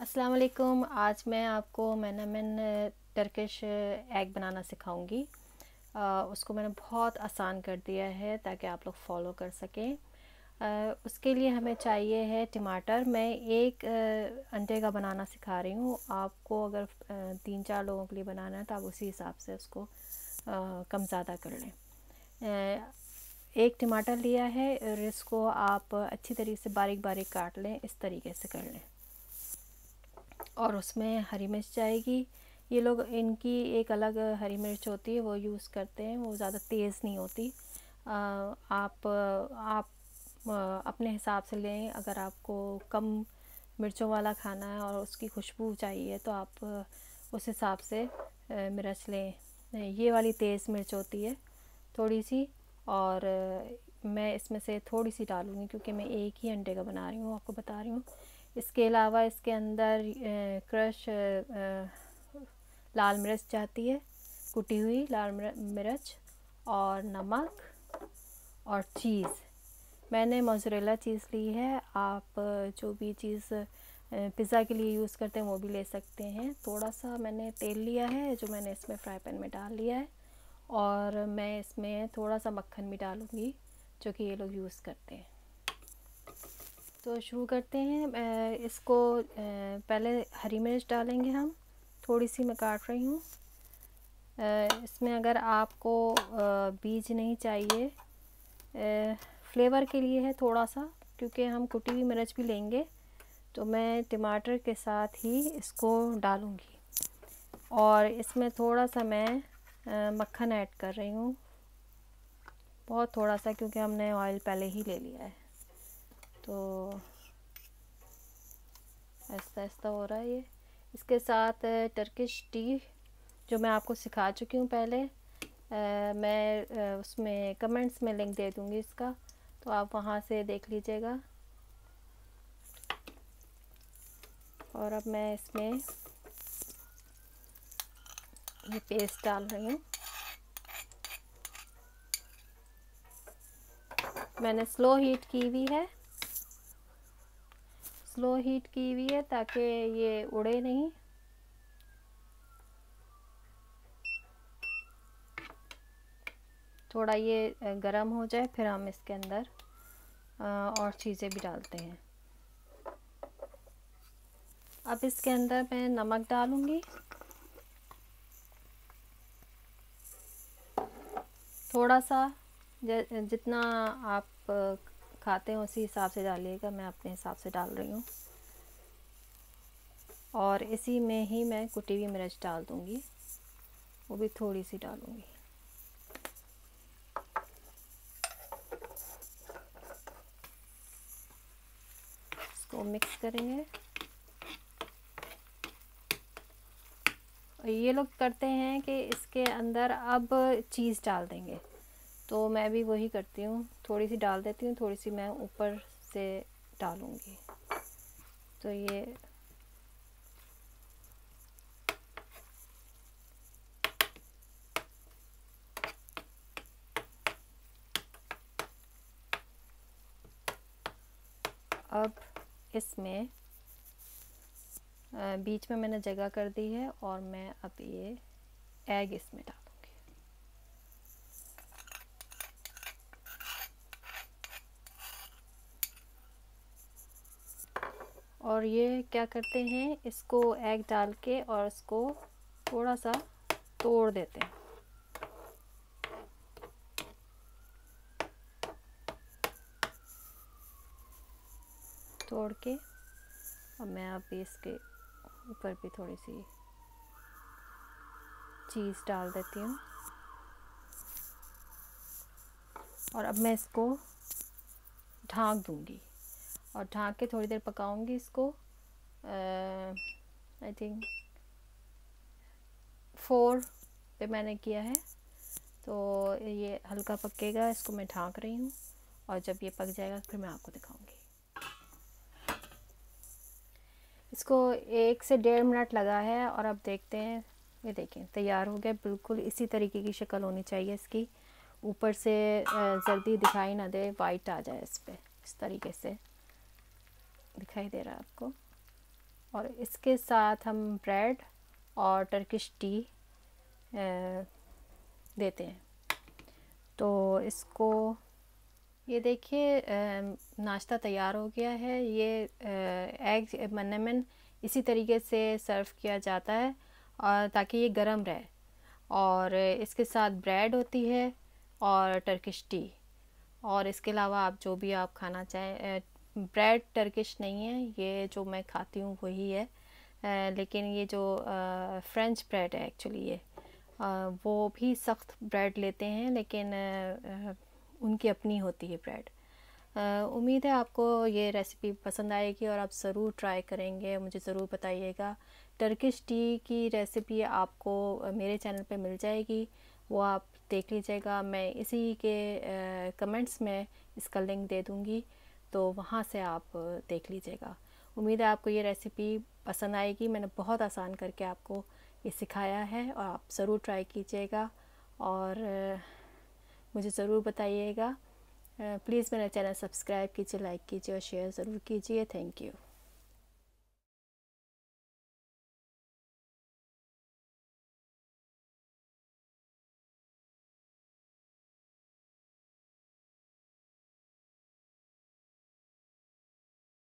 अस्सलाम वालेकुम आज मैं आपको मैनामन टर्किश एग बनाना सिखाऊँगी। उसको मैंने बहुत आसान कर दिया है ताकि आप लोग फॉलो कर सकें। उसके लिए हमें चाहिए है टमाटर। मैं एक अंडे का बनाना सिखा रही हूँ। आपको अगर तीन चार लोगों के लिए बनाना है तो आप उसी हिसाब से उसको कम ज़्यादा कर लें। एक टमाटर लिया है और इसको आप अच्छी तरीके से बारीक बारीक काट लें, इस तरीके से कर लें। और उसमें हरी मिर्च जाएगी। ये लोग, इनकी एक अलग हरी मिर्च होती है, वो यूज़ करते हैं, वो ज़्यादा तेज़ नहीं होती। आप आप अपने हिसाब से लें, अगर आपको कम मिर्चों वाला खाना है और उसकी खुशबू चाहिए तो आप उस हिसाब से मिर्च लें। ये वाली तेज़ मिर्च होती है थोड़ी सी और मैं इसमें से थोड़ी सी डालूँगी, क्योंकि मैं एक ही अंडे का बना रही हूँ, आपको बता रही हूँ। इसके अलावा इसके अंदर क्रश लाल मिर्च जाती है, कुटी हुई लाल मिर्च और नमक और चीज़। मैंने मोजरेला चीज़ ली है, आप जो भी चीज़ पिज़्ज़ा के लिए यूज़ करते हैं वो भी ले सकते हैं। थोड़ा सा मैंने तेल लिया है, जो मैंने इसमें फ्राई पैन में डाल लिया है, और मैं इसमें थोड़ा सा मक्खन भी डालूँगी, जो कि ये लोग यूज़ करते हैं। तो शुरू करते हैं। इसको पहले हरी मिर्च डालेंगे हम। थोड़ी सी मैं काट रही हूँ। इसमें अगर आपको बीज नहीं चाहिए फ्लेवर के लिए है थोड़ा सा क्योंकि हम कुटी हुई मिर्च भी लेंगे तो मैं टमाटर के साथ ही इसको डालूँगी। और इसमें थोड़ा सा मैं मक्खन ऐड कर रही हूँ। बहुत थोड़ा सा क्योंकि हमने ऑयल पहले ही ले लिया है। तो ऐसा ऐसा हो रहा है ये। इसके साथ टर्किश टी जो मैं आपको सिखा चुकी हूँ पहले आ, मैं आ, उसमें कमेंट्स में लिंक दे दूँगी इसका तो आप वहाँ से देख लीजिएगा। और अब मैं इसमें ये पेस्ट डाल रही हूँ। मैंने स्लो हीट की हुई है। स्लो हीट की हुई है ताकि ये उड़े नहीं। थोड़ा ये गरम हो जाए, फिर हम इसके अंदर और चीज़ें भी डालते हैं। अब इसके अंदर मैं नमक डालूँगी। थोड़ा सा जितना आप खाते हैं, उसी हिसाब से डालिएगा, मैं अपने हिसाब से डाल रही हूँ। और इसी में ही मैं कुटी हुई मिर्च डाल दूँगी, वो भी थोड़ी सी डालूँगी। इसको मिक्स करेंगे। ये लोग करते हैं कि इसके अंदर अब चीज़ डाल देंगे। तो मैं भी वही करती हूँ। थोड़ी सी डाल देती हूँ थोड़ी सी मैं ऊपर से डालूँगी। तो ये अब इसमें बीच में मैंने जगह कर दी है और मैं अब ये एग इसमें डाल और ये क्या करते हैं, इसको एग डाल के और इसको थोड़ा सा तोड़ देते हैं। तोड़ के और मैं अभी इसके ऊपर भी थोड़ी सी चीज़ डाल देती हूँ। और अब मैं इसको ढाँक दूँगी। और ढाँक के थोड़ी देर पकाऊँगी इसको। आई थिंक फोर पे मैंने किया है। तो ये हल्का पकेगा, इसको मैं ढाँक रही हूँ और जब ये पक जाएगा फिर मैं आपको दिखाऊँगी। इसको एक से डेढ़ मिनट लगा है और अब देखते हैं, ये देखें, तैयार हो गया, बिल्कुल इसी तरीके की शक्ल होनी चाहिए इसकी। ऊपर से जल्दी दिखाई ना दे वाइट आ जाए इस पर इस तरीके से। दिखाई दे रहा है आपको। और इसके साथ हम ब्रेड और टर्किश टी देते हैं। तो इसको, ये देखिए नाश्ता तैयार हो गया है। ये एग मनमन इसी तरीके से सर्व किया जाता है और ताकि ये गर्म रहे। और इसके साथ ब्रेड होती है और टर्किश टी और इसके अलावा आप जो भी आप खाना चाहें ब्रेड टर्किश नहीं है, ये जो मैं खाती हूँ वही है। लेकिन ये जो फ्रेंच ब्रेड है एक्चुअली ये वो भी सख्त ब्रेड लेते हैं, लेकिन उनकी अपनी होती है ब्रेड। उम्मीद है आपको ये रेसिपी पसंद आएगी और आप ज़रूर ट्राई करेंगे। मुझे ज़रूर बताइएगा। टर्किश टी की रेसिपी आपको मेरे चैनल पे मिल जाएगी। वो आप देख लीजिएगा। मैं इसी के कमेंट्स में इसका लिंक दे दूँगी। तो वहाँ से आप देख लीजिएगा। उम्मीद है आपको ये रेसिपी पसंद आएगी। मैंने बहुत आसान करके आपको ये सिखाया है और आप ज़रूर ट्राई कीजिएगा और मुझे ज़रूर बताइएगा। प्लीज़ मेरा चैनल सब्सक्राइब कीजिए लाइक कीजिए और शेयर ज़रूर कीजिए। Thank you